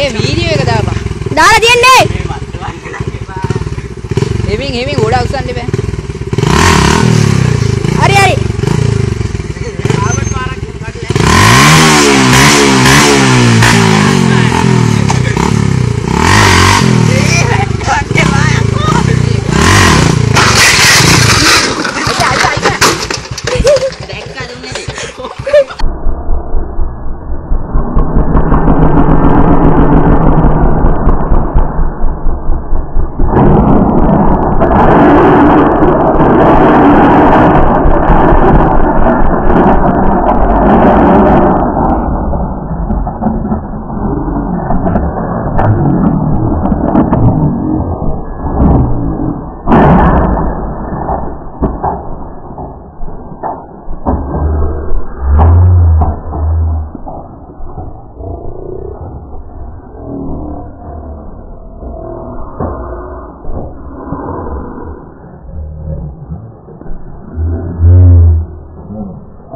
ඒ video එක දාපන්. දාලා තියන්නේ හෙමින් හෙමින් ගොඩක් උස්සන්න බෑ. හරි හරි